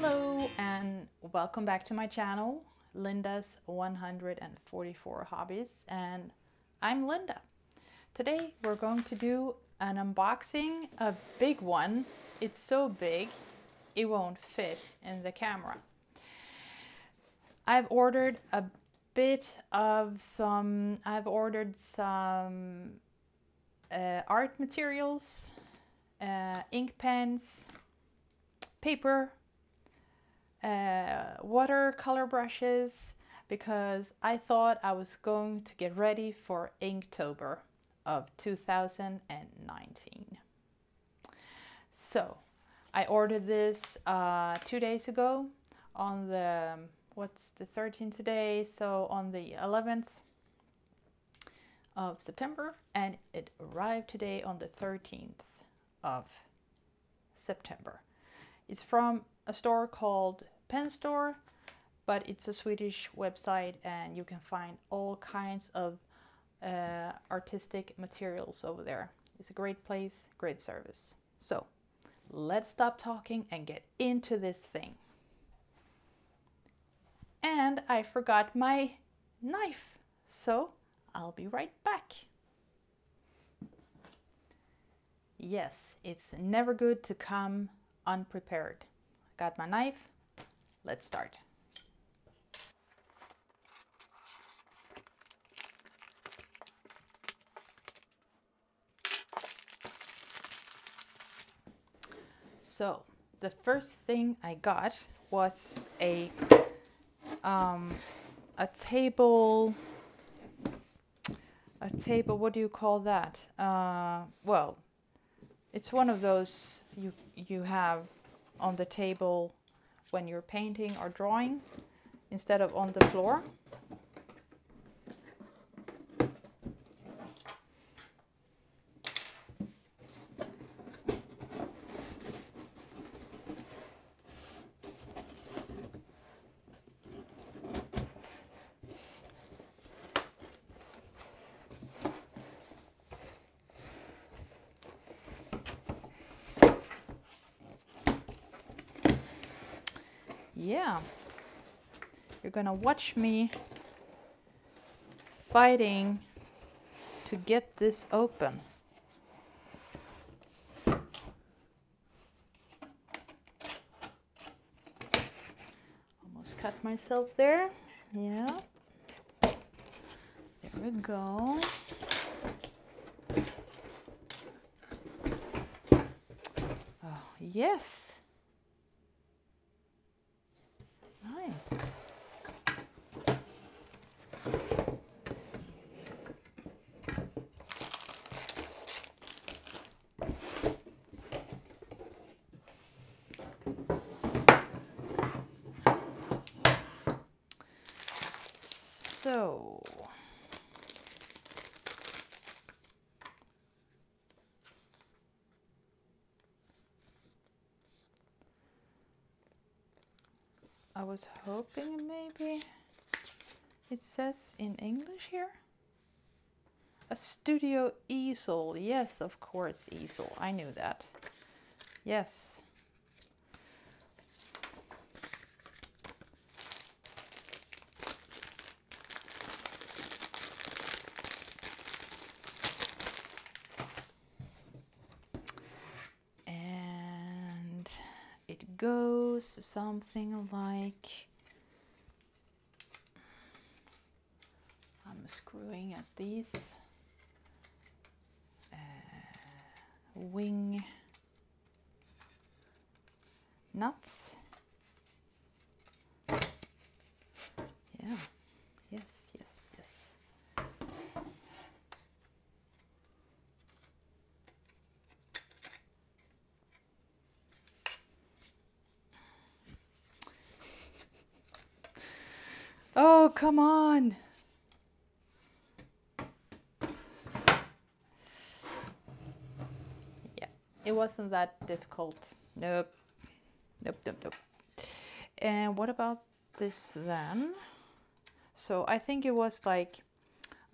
Hello and welcome back to my channel, Linda's 144 Hobbies and I'm Linda. Today we're going to do an unboxing, a big one. It's so big it won't fit in the camera. I've ordered a bit of some, I've ordered some uh, art materials, uh, ink pens, paper, uh, watercolor brushes, because I thought I was going to get ready for Inktober of 2019. So I ordered this uh, two days ago on the, what's the 13th today? So on the 11th of September and it arrived today on the 13th of September. It's from a store called PenStore, but it's a Swedish website and you can find all kinds of uh, artistic materials over there. It's a great place, great service. So let's stop talking and get into this thing. And I forgot my knife, so I'll be right back. Yes, it's never good to come unprepared. Got my knife, let's start. So the first thing I got was a um, a table a table what do you call that uh, well it's one of those you you have on the table when you're painting or drawing instead of on the floor yeah, you're gonna watch me fighting to get this open. Almost cut myself there. Yeah. There we go. Oh, yes. Nice. So I was hoping maybe it says in English here. A studio easel. Yes, of course, easel. I knew that. Yes. And it goes something like I'm screwing at these uh, wing nuts. Yeah, yes, yes, yes. Oh, come on. Yeah, it wasn't that difficult. Nope. Nope, nope, nope. And what about this then? So I think it was like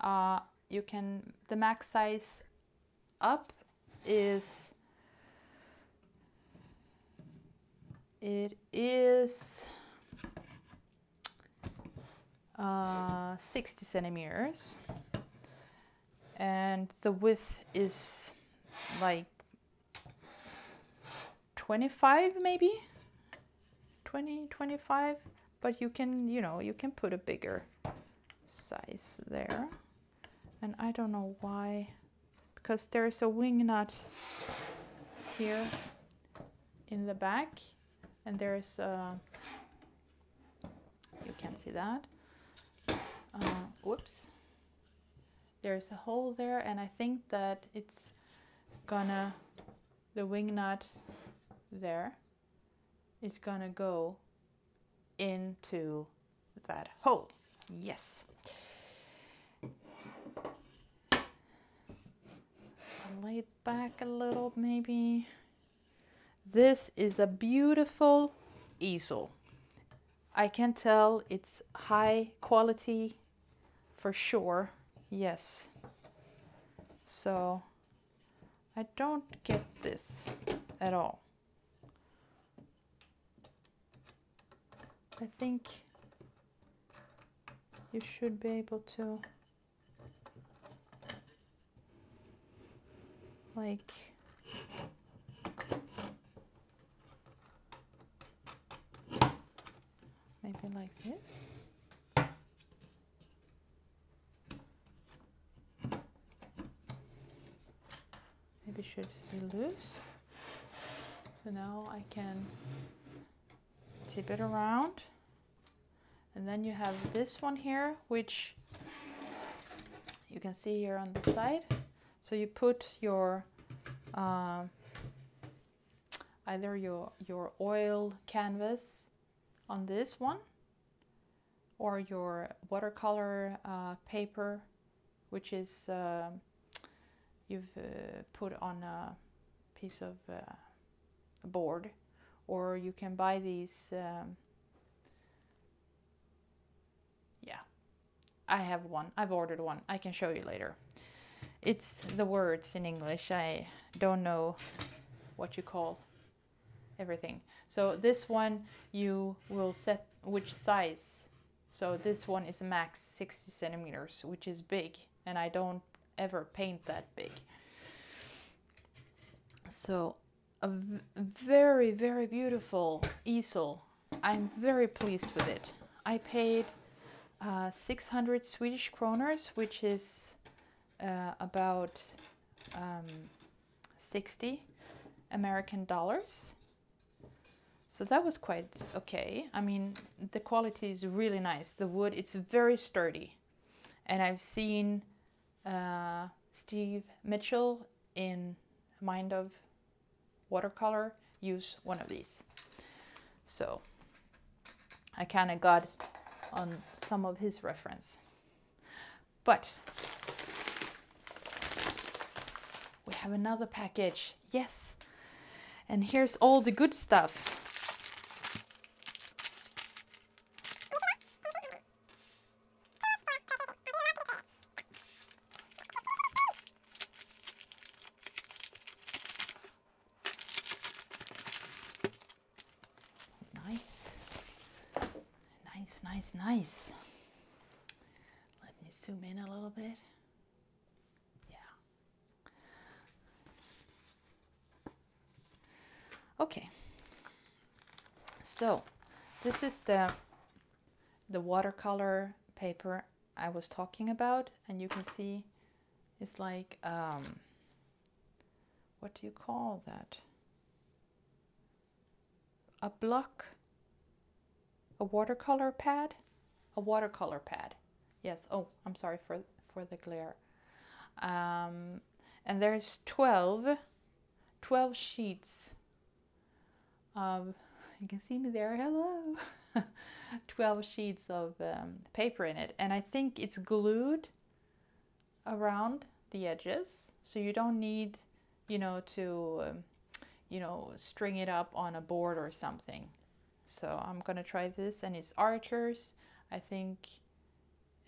uh, you can, the max size up is it is uh, 60 centimeters. And the width is like 25 maybe? 20 25 but you can you know you can put a bigger size there. And I don't know why because there's a wing nut here in the back and there's a you can't see that uh, whoops. There's a hole there and I think that it's gonna the wing nut there is gonna go into that hole. Yes. Lay it back a little maybe. This is a beautiful easel. I can tell it's high quality for sure. Yes. So I don't get this at all. I think you should be able to like maybe like this maybe should so now I can tip it around. And then you have this one here which you can see here on the side. So you put your uh, either your your oil canvas on this one or your watercolor uh, paper which is uh, you've put on a piece of uh, board or you can buy these um, yeah. I have one. I've ordered one. I can show you later. It's the words in English. I don't know what you call everything. So this one you will set which size. So this one is max 60 centimeters which is big and I don't ever paint that big so a very, very beautiful easel. I'm very pleased with it. I paid uh, 600 Swedish kroners, which is uh, about um, 60 American dollars. So that was quite okay. I mean, the quality is really nice. The wood, it's very sturdy. And I've seen uh, Steve Mitchell in Mind of watercolor, use one of these. So I kind of got on some of his reference. But we have another package. Yes. And here's all the good stuff. nice. Let me zoom in a little bit. Yeah. Okay. So this is the the watercolor paper I was talking about and you can see it's like um, what do you call that? A block a watercolor pad a watercolor pad. Yes, oh, I'm sorry for, for the glare. Um, and there's 12, 12 sheets of, you can see me there, hello, 12 sheets of um, paper in it. And I think it's glued around the edges, so you don't need, you know, to, um, you know, string it up on a board or something. So I'm gonna try this and it's Arches. I think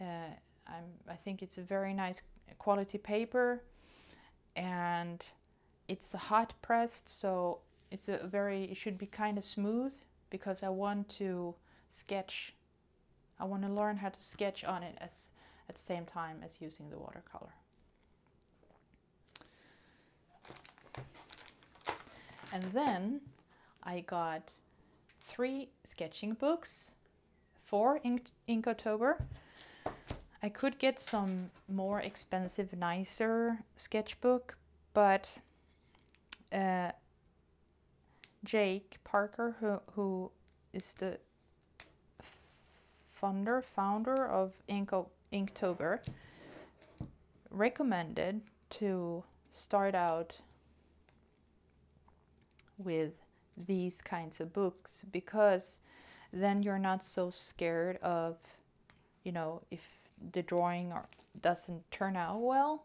uh, I'm, I think it's a very nice quality paper and it's hot pressed so it's a very it should be kind of smooth because I want to sketch. I want to learn how to sketch on it as at the same time as using the watercolor. And then I got three sketching books for Ink Inktober. I could get some more expensive, nicer sketchbook, but uh, Jake Parker, who, who is the founder founder of Inko, Inktober, recommended to start out with these kinds of books because then you're not so scared of, you know, if the drawing doesn't turn out well,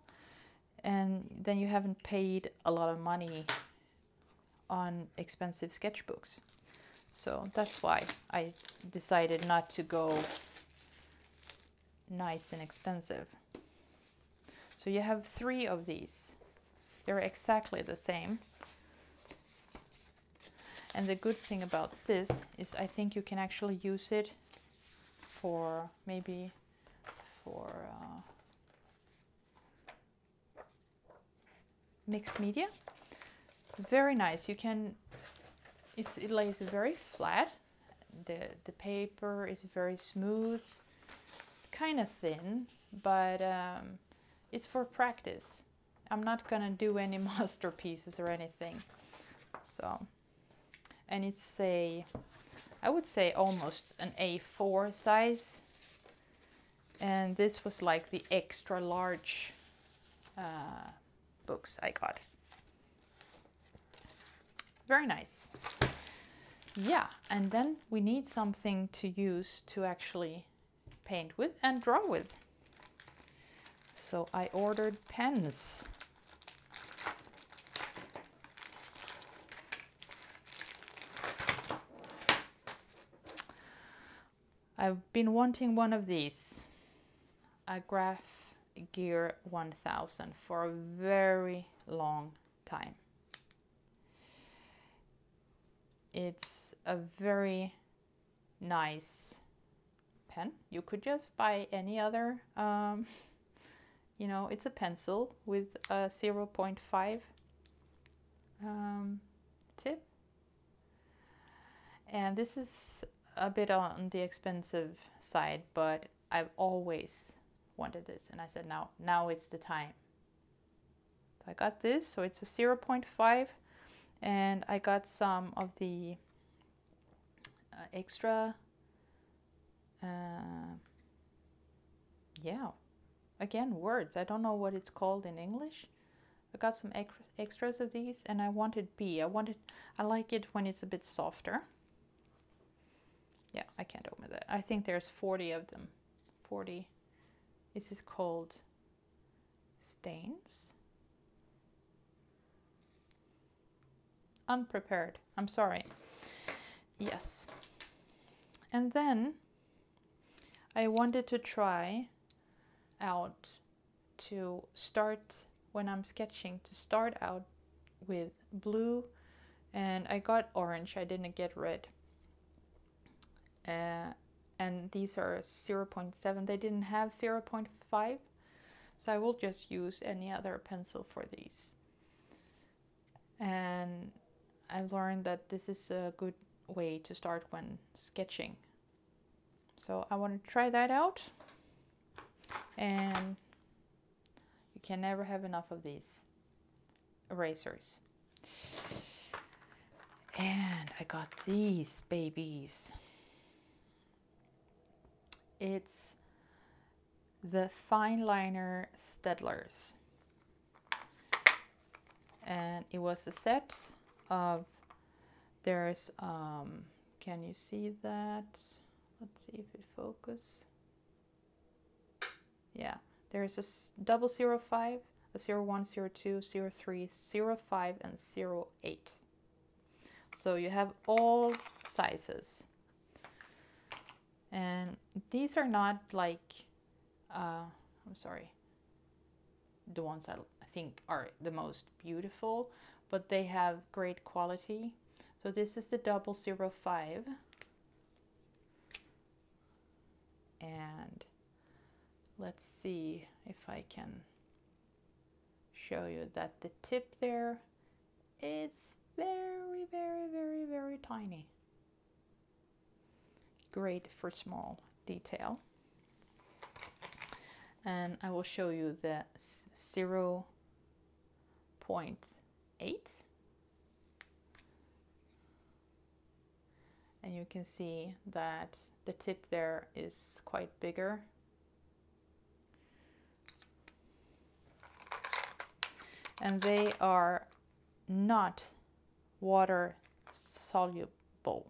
and then you haven't paid a lot of money on expensive sketchbooks. So that's why I decided not to go nice and expensive. So you have three of these. They're exactly the same. And the good thing about this is I think you can actually use it for maybe for uh, mixed media. Very nice. You can, it's, it lays very flat. The, the paper is very smooth. It's kind of thin, but um, it's for practice. I'm not gonna do any masterpieces or anything. So and it's a I would say almost an A4 size and this was like the extra large uh, books I got very nice. Yeah and then we need something to use to actually paint with and draw with. So I ordered pens. I've been wanting one of these, a Graph Gear 1000 for a very long time. It's a very nice pen. You could just buy any other, um, you know, it's a pencil with a 0.5 um, tip. And this is a bit on the expensive side, but I've always wanted this and I said now now it's the time. So I got this, so it's a 0.5 and I got some of the uh, extra uh, yeah again words I don't know what it's called in English I got some ex extras of these and I wanted B I wanted I like it when it's a bit softer yeah, I can't open that. I think there's 40 of them. 40. This is called stains. Unprepared. I'm sorry. Yes. And then I wanted to try out to start when I'm sketching to start out with blue and I got orange I didn't get red uh, and these are 0.7 they didn't have 0.5 so I will just use any other pencil for these and I've learned that this is a good way to start when sketching. So I want to try that out. And you can never have enough of these erasers. And I got these babies. It's the fine liner Staedtlers. And it was a set of, there's, um, can you see that? Let's see if it focus. Yeah, there's a double zero five, a zero one, zero two, zero three, zero five, and zero eight. So you have all sizes and these are not like uh, I'm sorry the ones that I think are the most beautiful but they have great quality So this is the double zero five. And let's see if I can show you that the tip there is very, very, very, very tiny. Great for small detail. And I will show you the 0 0.8 and you can see that the tip there is quite bigger. And they are not water soluble.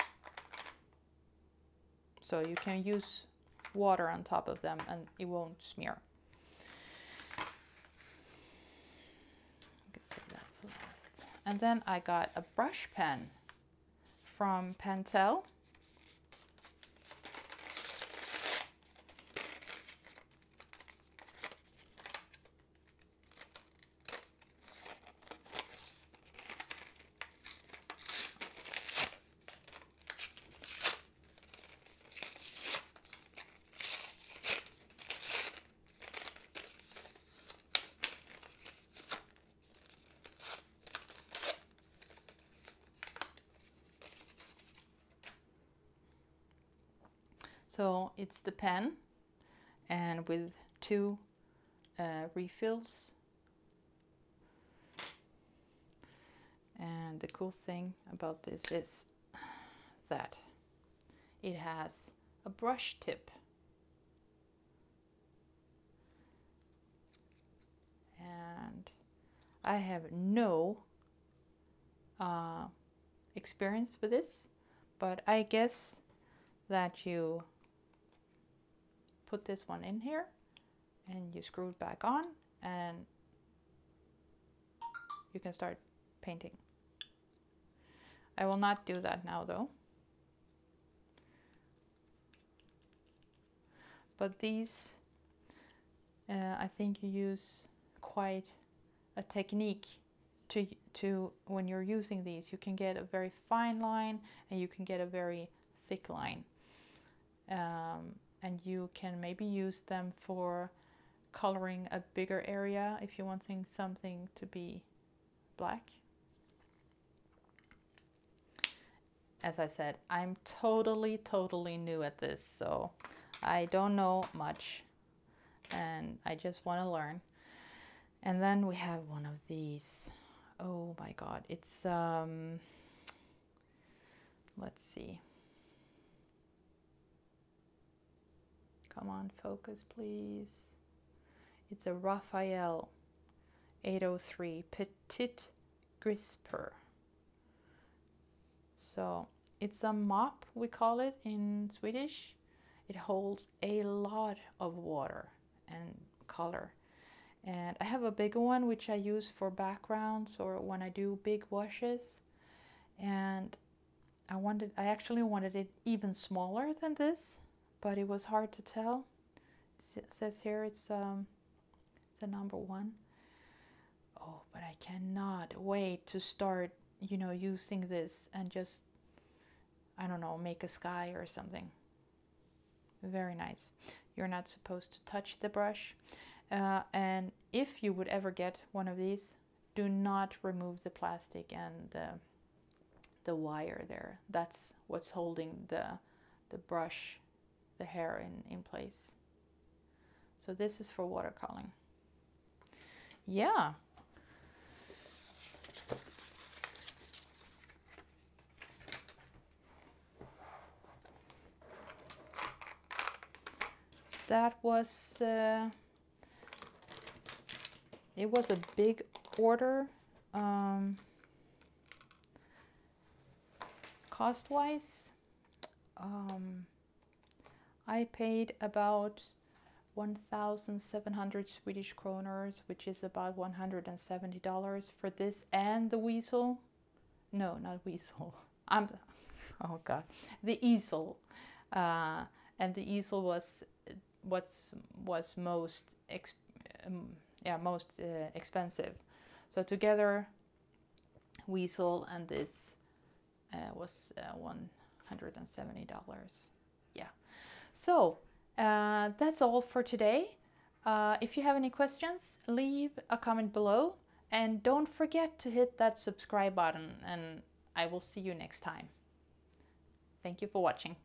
So you can use water on top of them and it won't smear And then I got a brush pen from Pentel. So it's the pen and with two uh, refills. And the cool thing about this is that it has a brush tip. And I have no uh, experience with this, but I guess that you put this one in here and you screw it back on and you can start painting. I will not do that now though. But these, uh, I think you use quite a technique to, to, when you're using these, you can get a very fine line and you can get a very thick line. Um, and you can maybe use them for coloring a bigger area if you want something to be black. As I said, I'm totally, totally new at this, so I don't know much and I just want to learn. And then we have one of these. Oh my god, it's, um, let's see. Come on, focus, please. It's a Raphael 803 Petit Gris Pur. So it's a mop, we call it in Swedish. It holds a lot of water and color. And I have a bigger one which I use for backgrounds or when I do big washes. And I wanted I actually wanted it even smaller than this but it was hard to tell. It says here it's um, a number one. Oh, but I cannot wait to start, you know, using this and just, I don't know, make a sky or something. Very nice. You're not supposed to touch the brush. Uh, and if you would ever get one of these, do not remove the plastic and the, the wire there. That's what's holding the, the brush the hair in, in place. So this is for watercoloring. Yeah. That was, uh, it was a big order. Um, cost-wise, um, I paid about 1,700 Swedish kroners, which is about $170 for this and the weasel. No, not weasel. I'm, oh god, the easel. Uh, and the easel was what's was most um, yeah most uh, expensive. So together, weasel and this uh, was uh, $170. Yeah. So uh, that's all for today. Uh, if you have any questions, leave a comment below and don't forget to hit that subscribe button and I will see you next time. Thank you for watching.